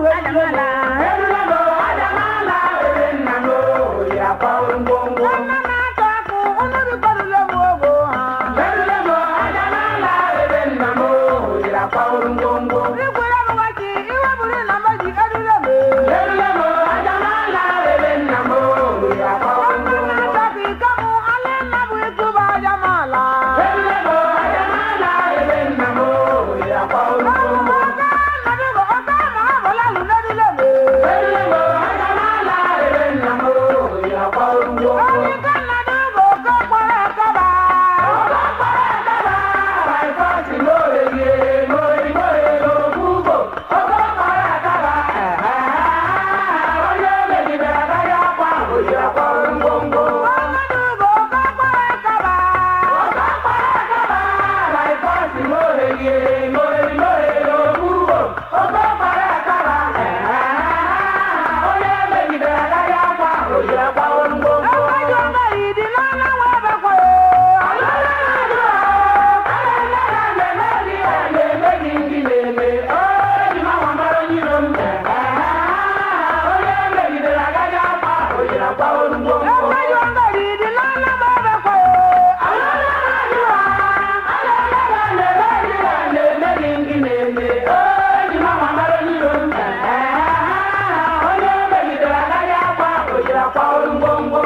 เอนเพื่อนลา Nana na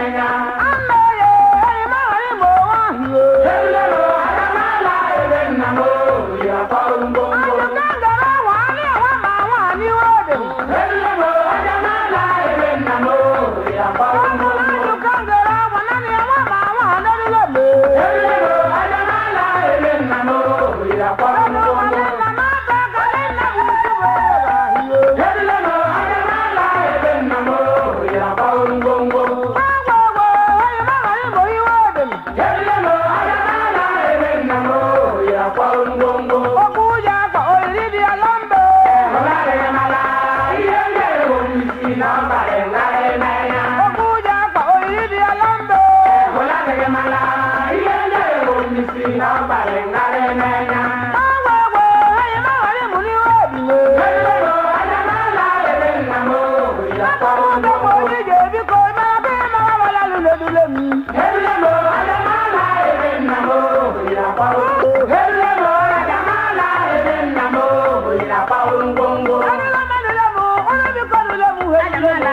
Bulan.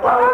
Ọbara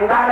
n'anya